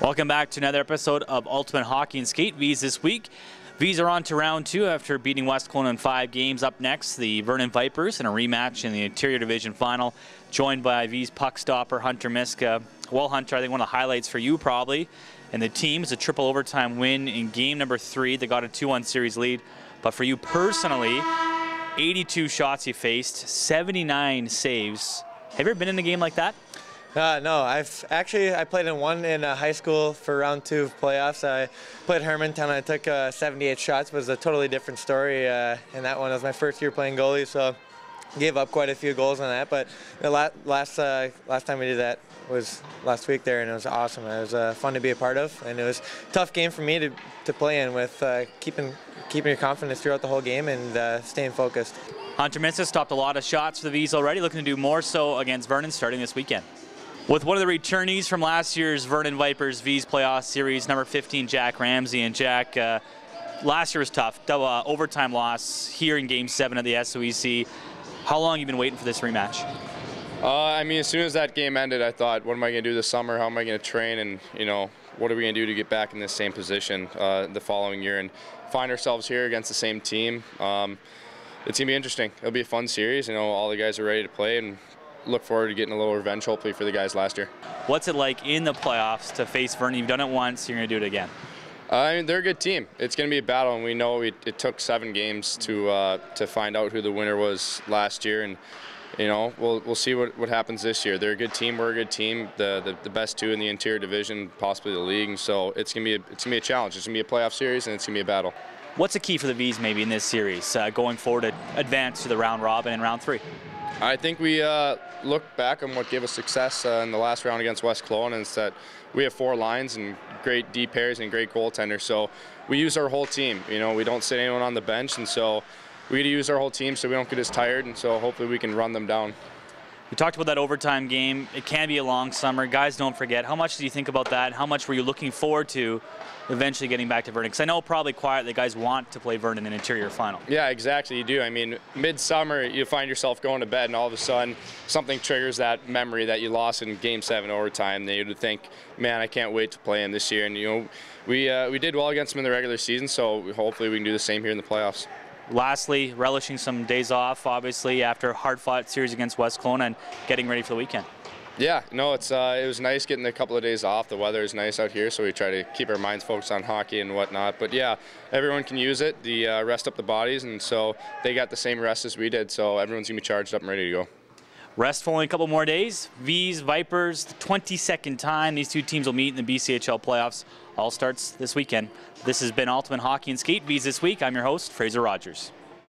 Welcome back to another episode of Ultimate Hockey and Skate Vees this week. Vees are on to round two after beating West Kelowna in five games. Up next, the Vernon Vipers in a rematch in the Interior Division Final, joined by Vees puck stopper Hunter Miska. Well, Hunter, I think one of the highlights for you probably, and the team is a triple overtime win in game number three. They got a 2-1 series lead, but for you personally, 82 shots you faced, 79 saves. Have you ever been in a game like that? Uh, no, I've actually I played in one in uh, high school for round two of playoffs. I played Hermantown. I took uh, 78 shots. It was a totally different story. Uh, in that one, it was my first year playing goalie, so gave up quite a few goals on that. But the last uh, last time we did that was last week there, and it was awesome. It was uh, fun to be a part of, and it was a tough game for me to, to play in with keeping keeping your confidence throughout the whole game and staying focused. Hunter Miska stopped a lot of shots for the Vees already, looking to do more so against Vernon starting this weekend. With one of the returnees from last year's Vernon Vipers Vees playoff series, number 15, Jack Ramsey. And Jack, uh, last year was tough. Double, uh, overtime loss here in Game 7 of the SOEC. How long have you been waiting for this rematch? Uh, I mean, as soon as that game ended, I thought, what am I going to do this summer? How am I going to train? And, you know, what are we going to do to get back in this same position uh, the following year and find ourselves here against the same team? Um, it's going to be interesting. It'll be a fun series. You know, all the guys are ready to play, and look forward to getting a little revenge, hopefully, for the guys last year. What's it like in the playoffs to face Vernon? You've done it once, you're going to do it again. Uh, I mean, they're a good team. It's going to be a battle, and we know it, it took seven games to uh, to find out who the winner was last year, and you know we'll we'll see what, what happens this year. They're a good team. We're a good team. The, the the best two in the interior division, possibly the league. And so it's going to be a, it's going to be a challenge. It's going to be a playoff series, and it's going to be a battle. What's the key for the Vees maybe in this series uh, going forward to advance to the round robin in round three? I think we uh, look back on what gave us success uh, in the last round against West and it's that we have four lines and great D pairs and great goaltenders. So we use our whole team. You know, we don't sit anyone on the bench, and so we use our whole team so we don't get as tired, and so hopefully we can run them down. We talked about that overtime game. It can be a long summer. Guys, don't forget. How much do you think about that? How much were you looking forward to eventually getting back to Vernon? Because I know probably quiet the guys want to play Vernon in an interior final. Yeah, exactly. You do. I mean, midsummer, you find yourself going to bed, and all of a sudden, something triggers that memory that you lost in Game Seven overtime. Then you'd think, man, I can't wait to play him this year. And you know, we uh, we did well against him in the regular season, so hopefully we can do the same here in the playoffs lastly, relishing some days off, obviously, after a hard-fought series against West Kelowna and getting ready for the weekend. Yeah, no, it's uh, it was nice getting a couple of days off. The weather is nice out here, so we try to keep our minds focused on hockey and whatnot. But yeah, everyone can use it. The uh, rest up the bodies, and so they got the same rest as we did. So everyone's gonna be charged up and ready to go. Rest only a couple more days. Vees, Vipers, the 22nd time these two teams will meet in the BCHL playoffs. All starts this weekend. This has been Ultimate Hockey and Skate Vees this week. I'm your host, Fraser Rodgers.